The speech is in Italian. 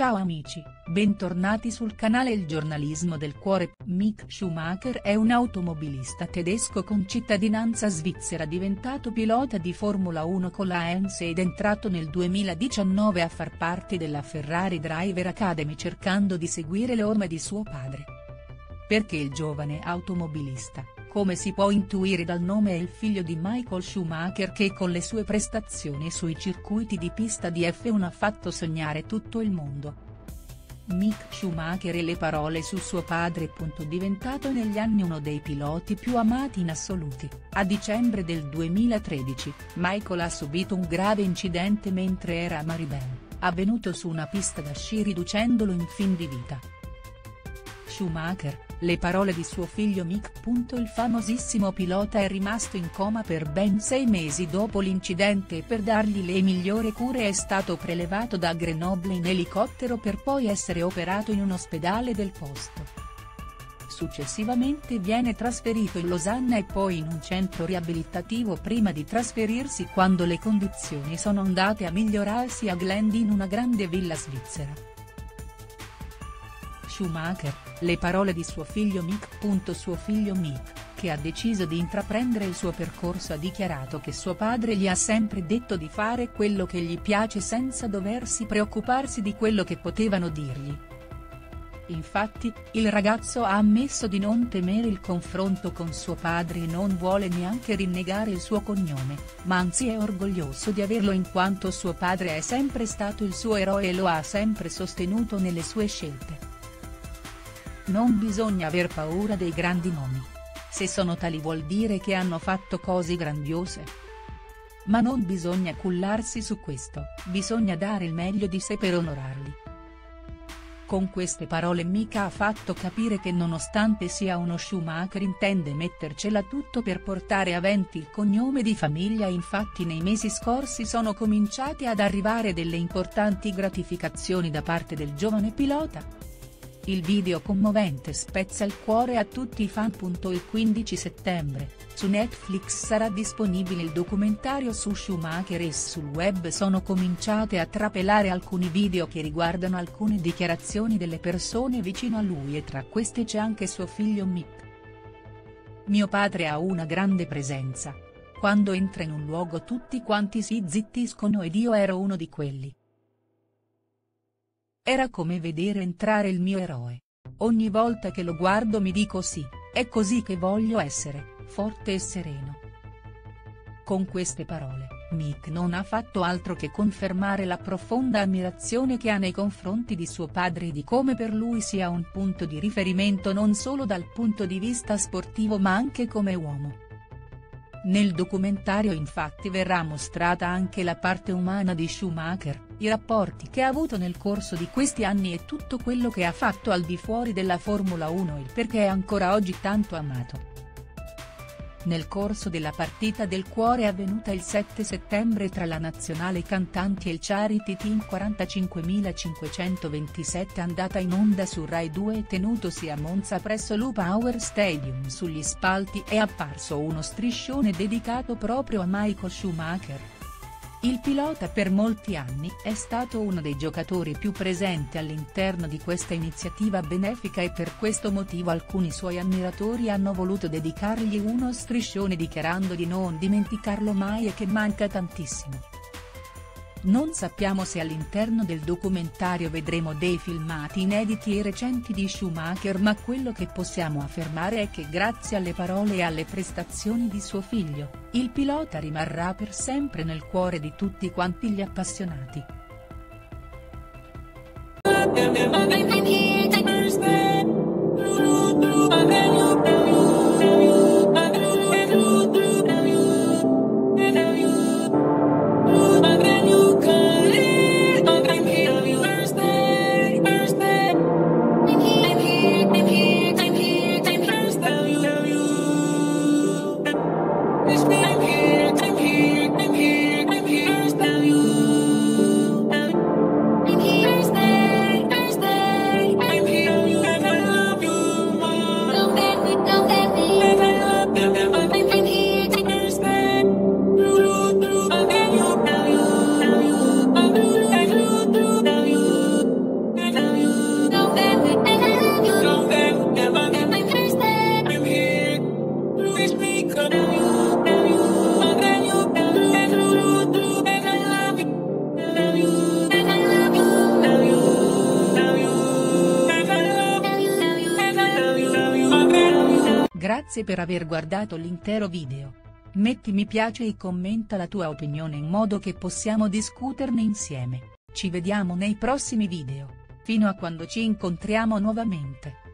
Ciao amici, bentornati sul canale Il giornalismo del cuore. Mick Schumacher è un automobilista tedesco con cittadinanza svizzera diventato pilota di Formula 1 con la Heinz ed entrato nel 2019 a far parte della Ferrari Driver Academy cercando di seguire le orme di suo padre. Perché il giovane automobilista, come si può intuire dal nome è il figlio di Michael Schumacher che con le sue prestazioni sui circuiti di pista di F1 ha fatto sognare tutto il mondo. Mick Schumacher e le parole su suo padre. Diventato negli anni uno dei piloti più amati in assoluti, a dicembre del 2013, Michael ha subito un grave incidente mentre era a Maribel, avvenuto su una pista da sci riducendolo in fin di vita. Schumacher, le parole di suo figlio Mick. Il famosissimo pilota è rimasto in coma per ben sei mesi dopo l'incidente e per dargli le migliori cure è stato prelevato da Grenoble in elicottero per poi essere operato in un ospedale del posto. Successivamente viene trasferito in Losanna e poi in un centro riabilitativo prima di trasferirsi quando le condizioni sono andate a migliorarsi a Glendi in una grande villa svizzera. Schumacher, le parole di suo figlio Mick. Suo figlio Mick, che ha deciso di intraprendere il suo percorso ha dichiarato che suo padre gli ha sempre detto di fare quello che gli piace senza doversi preoccuparsi di quello che potevano dirgli. Infatti, il ragazzo ha ammesso di non temere il confronto con suo padre e non vuole neanche rinnegare il suo cognome, ma anzi è orgoglioso di averlo in quanto suo padre è sempre stato il suo eroe e lo ha sempre sostenuto nelle sue scelte. Non bisogna aver paura dei grandi nomi. Se sono tali vuol dire che hanno fatto cose grandiose. Ma non bisogna cullarsi su questo, bisogna dare il meglio di sé per onorarli. Con queste parole Mika ha fatto capire che nonostante sia uno Schumacher intende mettercela tutto per portare avanti il cognome di famiglia infatti nei mesi scorsi sono cominciate ad arrivare delle importanti gratificazioni da parte del giovane pilota. Il video commovente spezza il cuore a tutti i fan. Il 15 settembre, su Netflix sarà disponibile il documentario su Schumacher e sul web sono cominciate a trapelare alcuni video che riguardano alcune dichiarazioni delle persone vicino a lui e tra queste c'è anche suo figlio Mick. Mio padre ha una grande presenza. Quando entra in un luogo tutti quanti si zittiscono ed io ero uno di quelli. Era come vedere entrare il mio eroe. Ogni volta che lo guardo mi dico sì, è così che voglio essere, forte e sereno. Con queste parole, Mick non ha fatto altro che confermare la profonda ammirazione che ha nei confronti di suo padre e di come per lui sia un punto di riferimento non solo dal punto di vista sportivo ma anche come uomo. Nel documentario infatti verrà mostrata anche la parte umana di Schumacher, i rapporti che ha avuto nel corso di questi anni e tutto quello che ha fatto al di fuori della Formula 1 e il perché è ancora oggi tanto amato. Nel corso della partita del cuore avvenuta il 7 settembre tra la nazionale cantanti e il Charity Team 45527 andata in onda su Rai 2 e tenutosi a Monza presso Lu Power Stadium sugli spalti è apparso uno striscione dedicato proprio a Michael Schumacher. Il pilota per molti anni è stato uno dei giocatori più presenti all'interno di questa iniziativa benefica e per questo motivo alcuni suoi ammiratori hanno voluto dedicargli uno striscione dichiarando di non dimenticarlo mai e che manca tantissimo. Non sappiamo se all'interno del documentario vedremo dei filmati inediti e recenti di Schumacher ma quello che possiamo affermare è che grazie alle parole e alle prestazioni di suo figlio, il pilota rimarrà per sempre nel cuore di tutti quanti gli appassionati. Grazie per aver guardato l'intero video. Metti mi piace e commenta la tua opinione in modo che possiamo discuterne insieme. Ci vediamo nei prossimi video. Fino a quando ci incontriamo nuovamente.